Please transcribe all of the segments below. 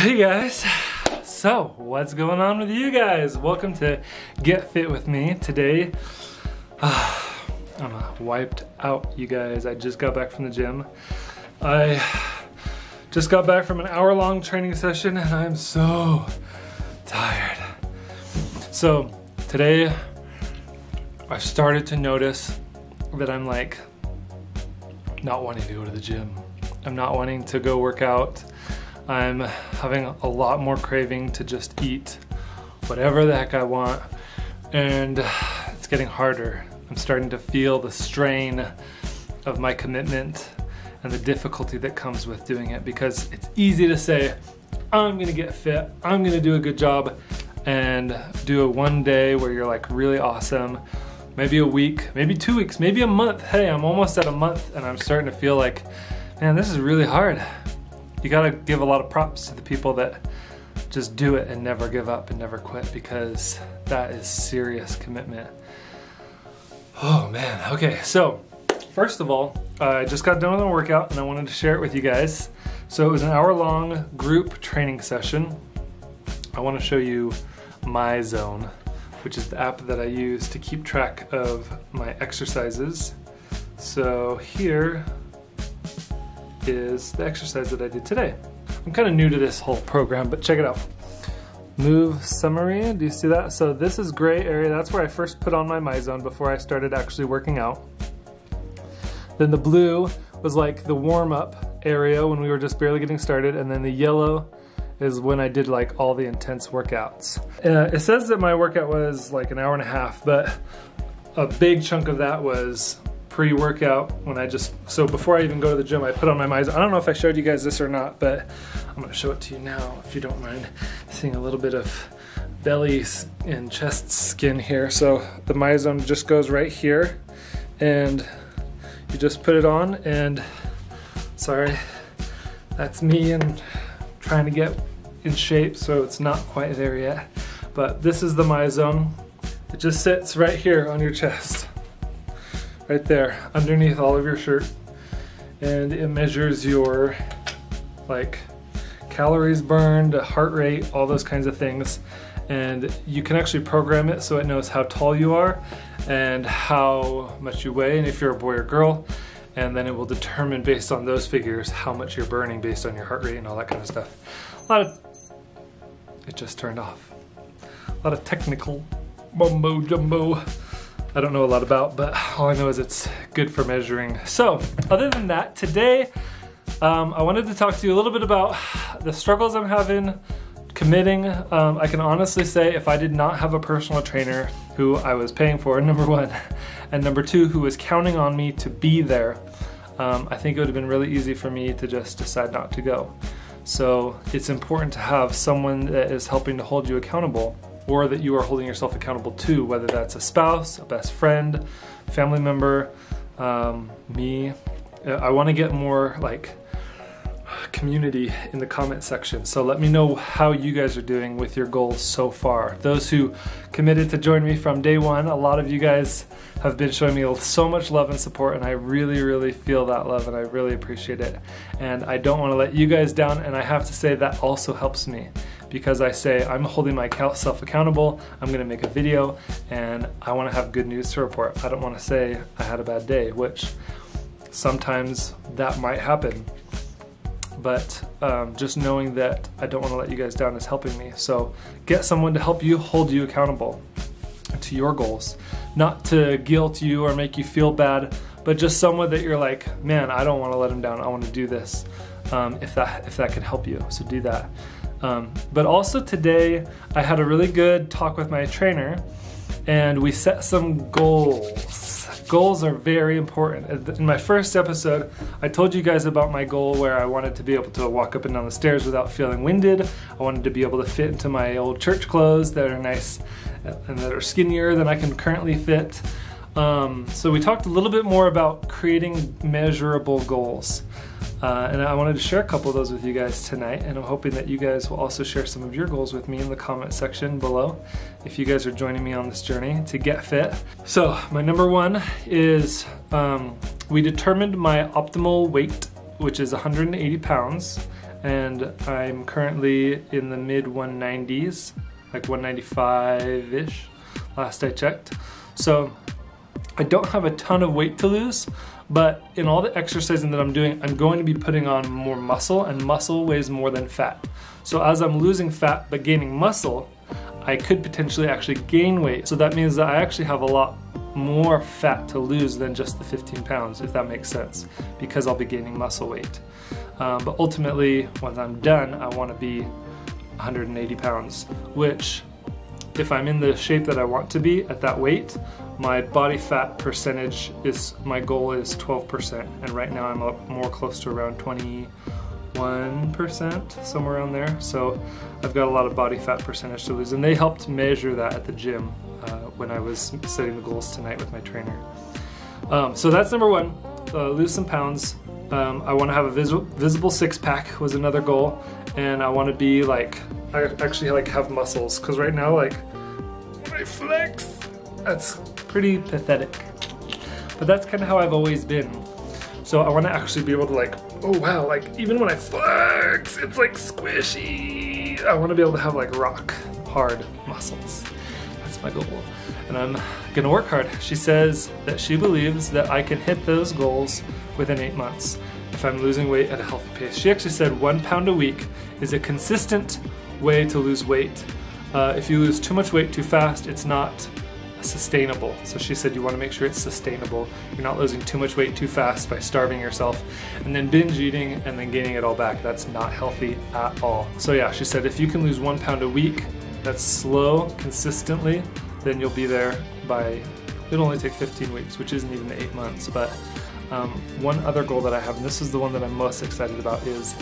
Hey guys, so what's going on with you guys? Welcome to Get Fit with me. Today, uh, I'm wiped out, you guys. I just got back from the gym. I just got back from an hour long training session and I'm so tired. So today, I've started to notice that I'm like not wanting to go to the gym. I'm not wanting to go work out. I'm having a lot more craving to just eat whatever the heck I want. And it's getting harder. I'm starting to feel the strain of my commitment and the difficulty that comes with doing it because it's easy to say, I'm gonna get fit, I'm gonna do a good job, and do a one day where you're like really awesome, maybe a week, maybe two weeks, maybe a month. Hey, I'm almost at a month and I'm starting to feel like, man, this is really hard you gotta give a lot of props to the people that just do it and never give up and never quit because that is serious commitment. Oh man, okay, so first of all, I just got done with a workout and I wanted to share it with you guys. So it was an hour long group training session. I wanna show you MyZone, which is the app that I use to keep track of my exercises. So here, is the exercise that I did today. I'm kind of new to this whole program, but check it out. Move summary, do you see that? So this is gray area, that's where I first put on my MyZone before I started actually working out. Then the blue was like the warm up area when we were just barely getting started, and then the yellow is when I did like all the intense workouts. Uh, it says that my workout was like an hour and a half, but a big chunk of that was pre-workout when I just, so before I even go to the gym, I put on my MyZone. I don't know if I showed you guys this or not, but I'm gonna show it to you now if you don't mind seeing a little bit of belly and chest skin here. So the MyZone just goes right here and you just put it on and sorry, that's me and trying to get in shape so it's not quite there yet. But this is the MyZone. It just sits right here on your chest right there underneath all of your shirt and it measures your like calories burned, heart rate, all those kinds of things. And you can actually program it so it knows how tall you are and how much you weigh and if you're a boy or girl. And then it will determine based on those figures how much you're burning based on your heart rate and all that kind of stuff. A lot of, it just turned off. A lot of technical mumbo jumbo. I don't know a lot about, but all I know is it's good for measuring. So, other than that, today um, I wanted to talk to you a little bit about the struggles I'm having committing. Um, I can honestly say if I did not have a personal trainer who I was paying for, number one, and number two, who was counting on me to be there, um, I think it would have been really easy for me to just decide not to go. So it's important to have someone that is helping to hold you accountable or that you are holding yourself accountable to, whether that's a spouse, a best friend, family member, um, me. Uh, I want to get more like community in the comment section. So let me know how you guys are doing with your goals so far. Those who committed to join me from day one, a lot of you guys have been showing me so much love and support, and I really, really feel that love and I really appreciate it. And I don't want to let you guys down, and I have to say that also helps me because I say I'm holding myself accountable, I'm gonna make a video, and I wanna have good news to report. I don't wanna say I had a bad day, which sometimes that might happen. But um, just knowing that I don't wanna let you guys down is helping me. So get someone to help you hold you accountable to your goals. Not to guilt you or make you feel bad, but just someone that you're like, man, I don't wanna let him down, I wanna do this. Um, if that if that could help you, so do that. Um, but also today, I had a really good talk with my trainer and we set some goals. Goals are very important. In my first episode, I told you guys about my goal where I wanted to be able to walk up and down the stairs without feeling winded. I wanted to be able to fit into my old church clothes that are nice and that are skinnier than I can currently fit. Um, so we talked a little bit more about creating measurable goals. Uh, and I wanted to share a couple of those with you guys tonight, and I'm hoping that you guys will also share some of your goals with me in the comment section below if you guys are joining me on this journey to get fit. So, my number one is um, we determined my optimal weight, which is 180 pounds, and I'm currently in the mid 190s, like 195-ish, last I checked. So I don't have a ton of weight to lose, but in all the exercising that I'm doing, I'm going to be putting on more muscle, and muscle weighs more than fat. So as I'm losing fat but gaining muscle, I could potentially actually gain weight. So that means that I actually have a lot more fat to lose than just the 15 pounds, if that makes sense, because I'll be gaining muscle weight. Um, but ultimately, once I'm done, I want to be 180 pounds, which if I'm in the shape that I want to be at that weight, my body fat percentage is, my goal is 12%. And right now I'm up more close to around 21%, somewhere around there. So I've got a lot of body fat percentage to lose. And they helped measure that at the gym uh, when I was setting the goals tonight with my trainer. Um, so that's number one, uh, lose some pounds. Um, I want to have a vis visible six pack was another goal, and I want to be like I actually like have muscles because right now like my flex that's pretty pathetic. But that's kind of how I've always been. So I want to actually be able to like oh wow like even when I flex it's like squishy. I want to be able to have like rock hard muscles. That's my goal. And I'm gonna work hard. She says that she believes that I can hit those goals within eight months if I'm losing weight at a healthy pace. She actually said one pound a week is a consistent way to lose weight. Uh, if you lose too much weight too fast, it's not sustainable. So she said you want to make sure it's sustainable. You're not losing too much weight too fast by starving yourself and then binge eating and then gaining it all back. That's not healthy at all. So yeah, she said if you can lose one pound a week, that's slow, consistently, then you'll be there by, it'll only take 15 weeks, which isn't even eight months, but um, one other goal that I have, and this is the one that I'm most excited about, is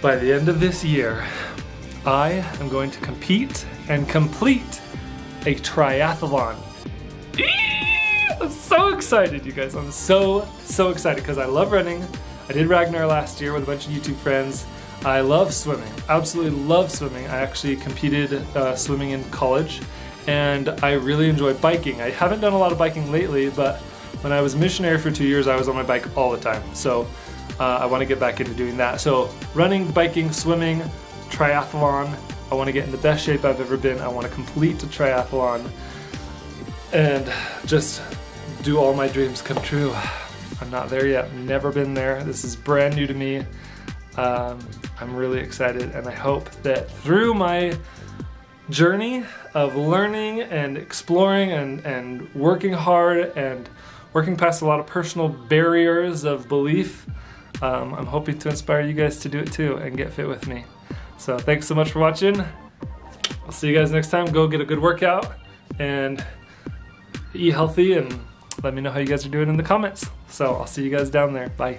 by the end of this year, I am going to compete and complete a triathlon. I'm so excited, you guys. I'm so, so excited because I love running. I did Ragnar last year with a bunch of YouTube friends. I love swimming, absolutely love swimming. I actually competed uh, swimming in college and I really enjoy biking. I haven't done a lot of biking lately, but when I was missionary for two years, I was on my bike all the time. So uh, I want to get back into doing that. So running, biking, swimming, triathlon. I want to get in the best shape I've ever been. I want to complete a triathlon and just do all my dreams come true. I'm not there yet, never been there. This is brand new to me. Um, I'm really excited and I hope that through my journey of learning and exploring and, and working hard and working past a lot of personal barriers of belief. Um, I'm hoping to inspire you guys to do it too and get fit with me. So thanks so much for watching. I'll see you guys next time. Go get a good workout and eat healthy and let me know how you guys are doing in the comments. So I'll see you guys down there. Bye.